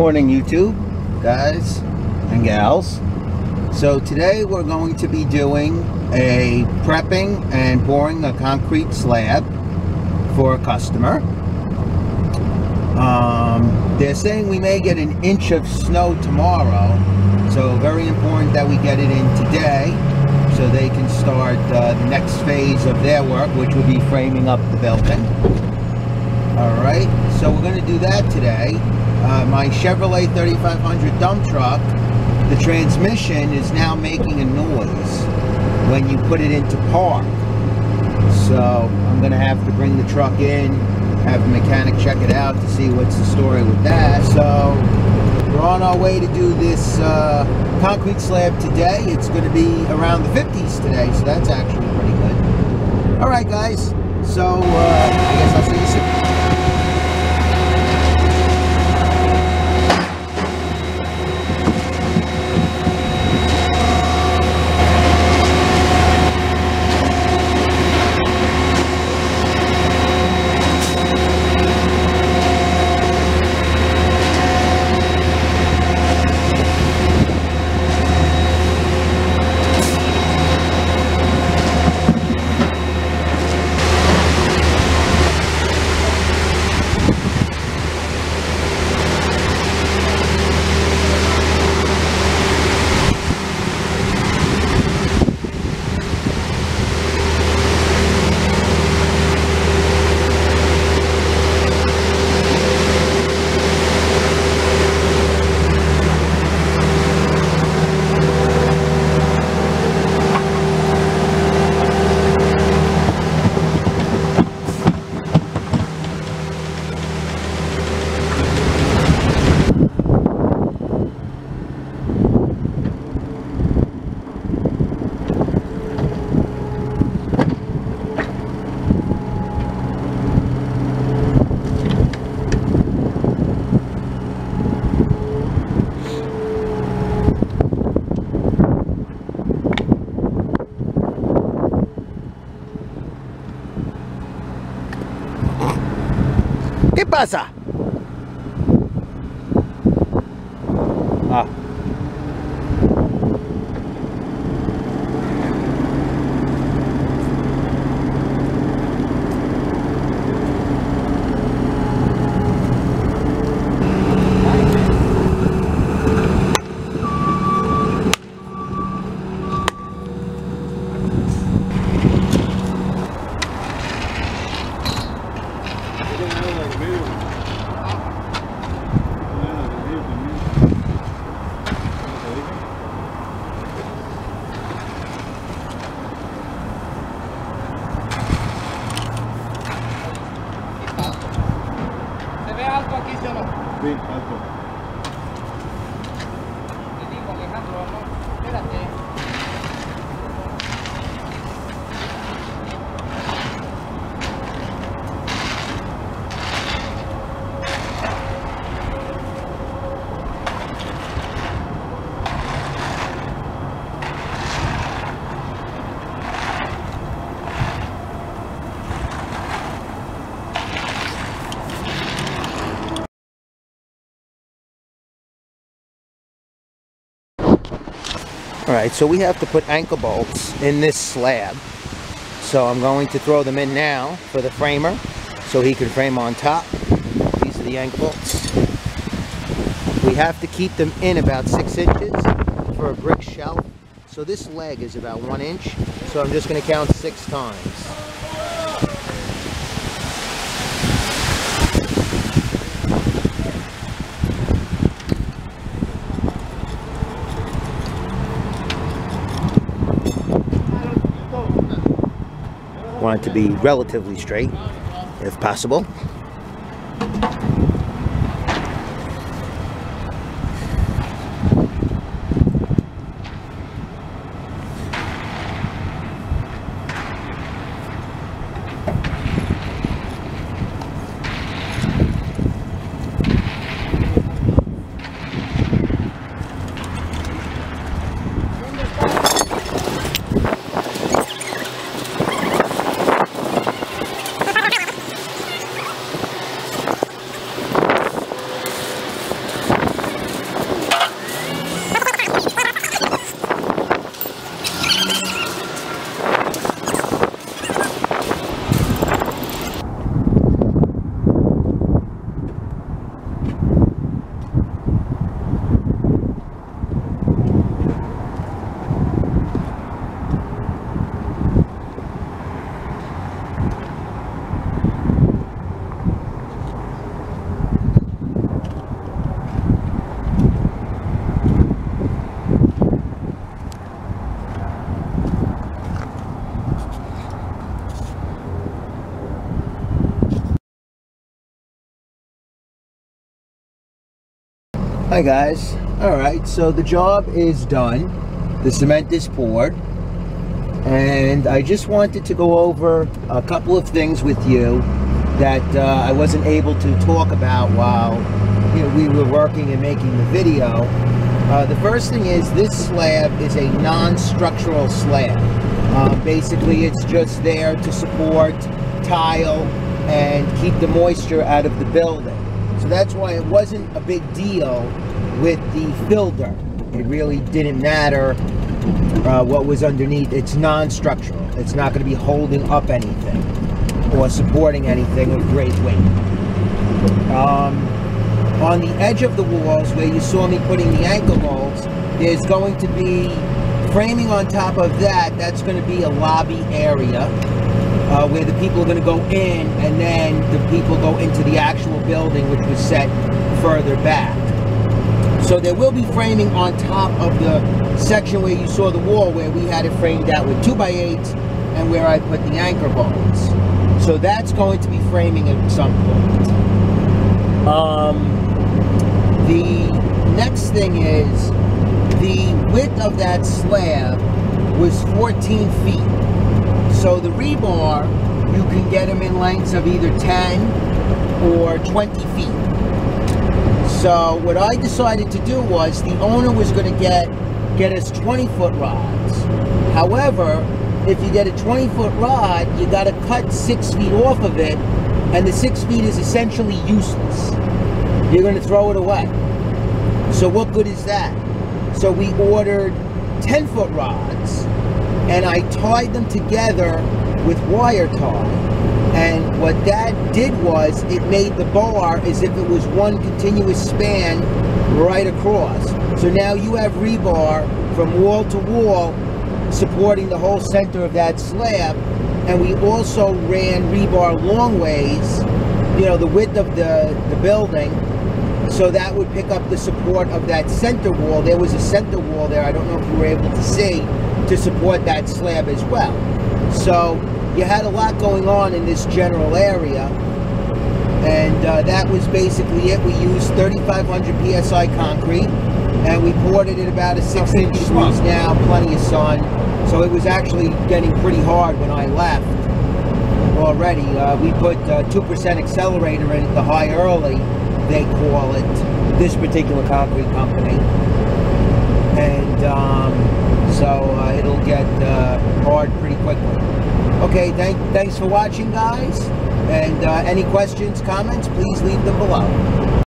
Morning YouTube, guys and gals. So today we're going to be doing a prepping and pouring a concrete slab for a customer. Um, they're saying we may get an inch of snow tomorrow, so very important that we get it in today so they can start uh, the next phase of their work, which will be framing up the building. All right, so we're going to do that today. Uh, my Chevrolet 3500 dump truck, the transmission is now making a noise when you put it into park. So I'm going to have to bring the truck in, have the mechanic check it out to see what's the story with that. So we're on our way to do this uh, concrete slab today. It's going to be around the 50s today, so that's actually pretty good. All right, guys. So uh, I guess I'll see you soon. Pasa? Ah. All right, so we have to put anchor bolts in this slab. So I'm going to throw them in now for the framer so he can frame on top. These are the anchor bolts. We have to keep them in about six inches for a brick shelf. So this leg is about one inch. So I'm just gonna count six times. To be relatively straight, if possible. Hi guys. All right, so the job is done. The cement is poured. And I just wanted to go over a couple of things with you that uh, I wasn't able to talk about while you know, we were working and making the video. Uh, the first thing is this slab is a non-structural slab. Uh, basically, it's just there to support tile and keep the moisture out of the building. So that's why it wasn't a big deal with the filter. It really didn't matter uh, what was underneath. It's non-structural. It's not going to be holding up anything or supporting anything of great weight. Um, on the edge of the walls where you saw me putting the anchor bolts, there's going to be framing on top of that. That's going to be a lobby area uh, where the people are going to go in and then the people go into the actual building which was set further back. So there will be framing on top of the section where you saw the wall where we had it framed out with 2x8s and where I put the anchor bolts. So that's going to be framing at some point. Um, the next thing is the width of that slab was 14 feet. So the rebar, you can get them in lengths of either 10 or 20 feet. So what I decided to do was the owner was going to get get us 20 foot rods. However, if you get a 20 foot rod, you got to cut six feet off of it, and the six feet is essentially useless. You're going to throw it away. So what good is that? So we ordered 10 foot rods, and I tied them together with wire tie. And what that did was it made the bar as if it was one continuous span right across. So now you have rebar from wall to wall supporting the whole center of that slab. And we also ran rebar long ways, you know, the width of the, the building. So that would pick up the support of that center wall. There was a center wall there, I don't know if you were able to see, to support that slab as well. So you had a lot going on in this general area. And uh, that was basically it. We used 3,500 PSI concrete and we poured it at about a six inch squeeze now, plenty of sun. So it was actually getting pretty hard when I left already. Uh, we put 2% uh, accelerator in it, the high early, they call it, this particular concrete company. And um, so uh, it'll get uh, hard pretty quickly. Okay, thank, thanks for watching, guys. And uh, any questions, comments, please leave them below.